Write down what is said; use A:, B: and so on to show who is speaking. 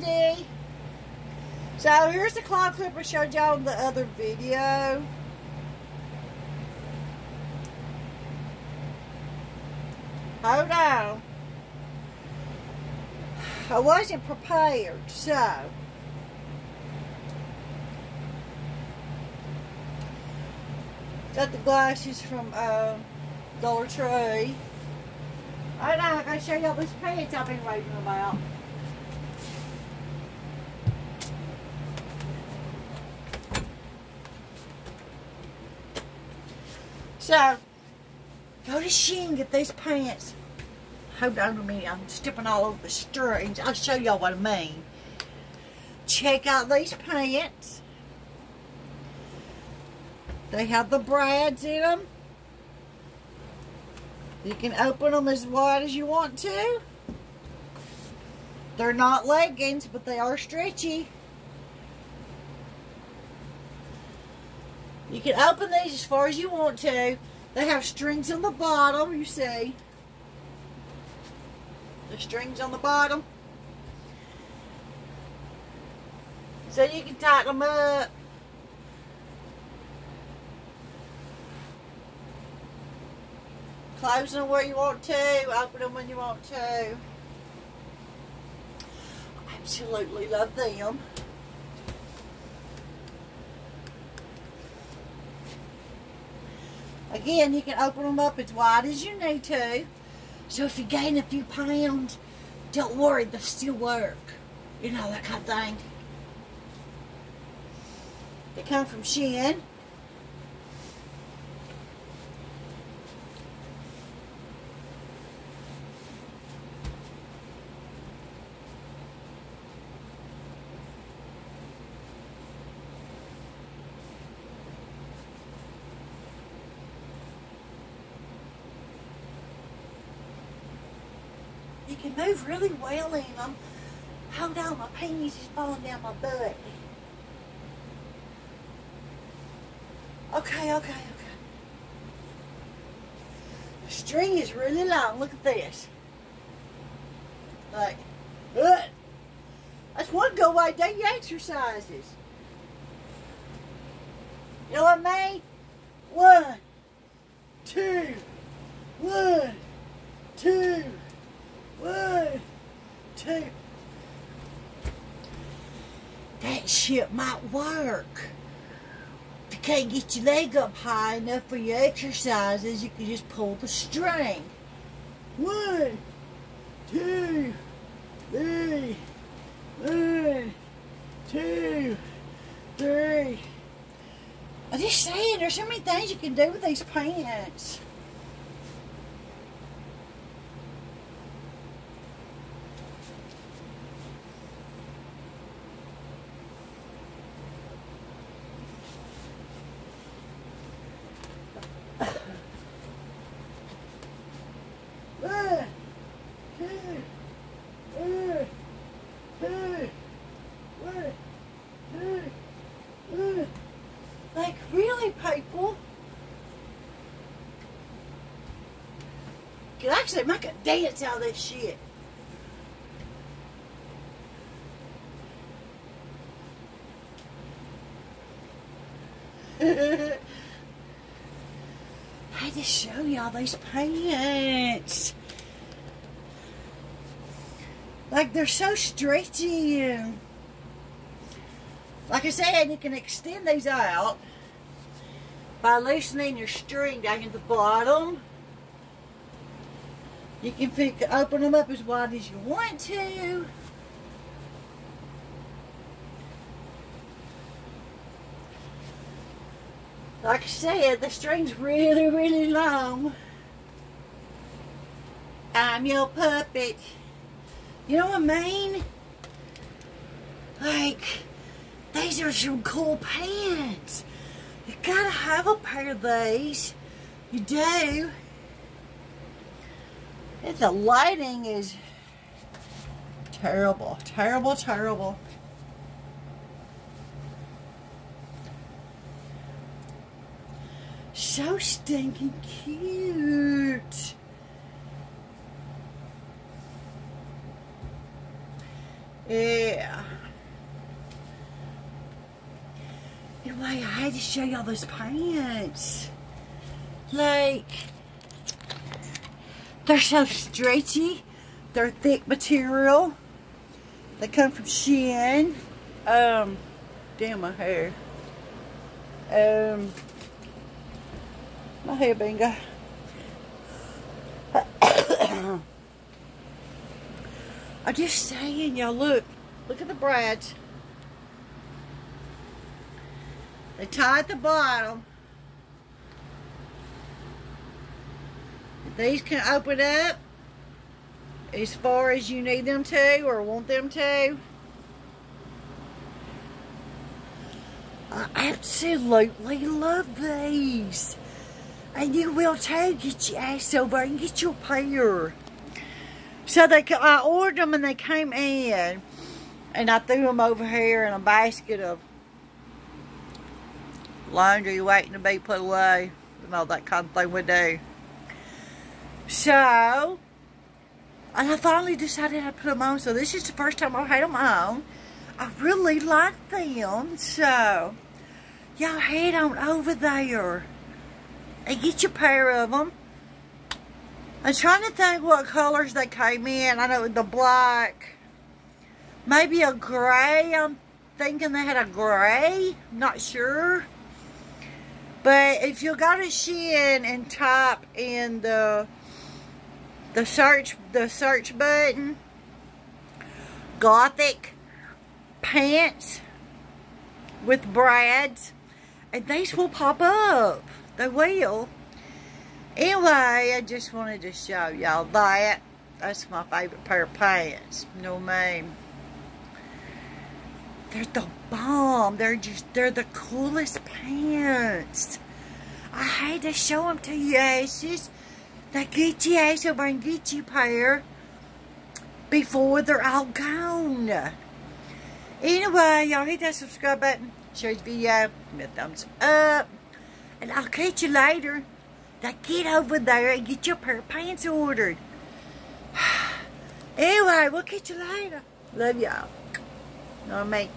A: Kitty. So here's the claw clip I showed y'all in the other video. Hold on. I wasn't prepared, so. Got the glasses from uh, Dollar Tree. Alright, now I gotta show y'all this pants I've been raving about. So, go to Shein, get these pants. Hold on to me, I'm stepping all over the strings. I'll show y'all what I mean. Check out these pants. They have the brads in them. You can open them as wide as you want to. They're not leggings, but they are stretchy. You can open these as far as you want to. They have strings on the bottom, you see. The strings on the bottom. So you can tighten them up. Close them where you want to, open them when you want to. Absolutely love them. Again, you can open them up as wide as you need to. So if you gain a few pounds, don't worry, they'll still work. You know, that kind of thing. They come from Shein. You can move really well in them. Hold on, my penis is falling down my butt. Okay, okay, okay. The string is really long. Look at this. Like, that's one go away day exercises. You know what I mean? One, two, one, two, one, two. Shit might work. If you can't get your leg up high enough for your exercises, you can just pull the string. One, two, three, one, two, three. I'm just saying, there's so many things you can do with these pants. One, two, one, two, one, two, one. Like, really, people? Could actually make a dance out of this shit. I to show y'all these pants. Like they're so stretchy and like I said, you can extend these out by loosening your string down at the bottom. You can pick, open them up as wide as you want to. Like I said, the string's really, really long. I'm your puppet. You know what I mean? Like, these are some cool pants. You gotta have a pair of these. You do. The lighting is terrible, terrible, terrible. So stinking cute. Yeah. Anyway, I had to show y'all those pants. Like, they're so stretchy. They're thick material. They come from Shein. Um, damn my hair. Um, my hair bingo. I'm just saying, y'all, look. Look at the brads. They tie at the bottom. These can open up as far as you need them to or want them to. I absolutely love these. And you will too. Get your ass over and get your pair. So they, I ordered them and they came in. And I threw them over here in a basket of laundry waiting to be put away. And all that kind of thing we do. So, and I finally decided to put them on. So this is the first time I've had them on. I really like them. So, y'all head on over there and get your pair of them. I'm trying to think what colors they came in. I know the black, maybe a gray. I'm thinking they had a gray. Not sure. But if you got a Shein and top in the the search the search button, gothic pants with brads, and these will pop up. They will. Anyway, I just wanted to show y'all that. That's my favorite pair of pants. No name. They're the bomb. They're just, they're the coolest pants. I had to show them to you asses. Now get you pair before they're all gone. Anyway, y'all hit that subscribe button, share the video, give me a thumbs up, and I'll catch you later. Now get over there and get your pair of pants ordered. anyway, we'll catch you later. Love y'all. I mean?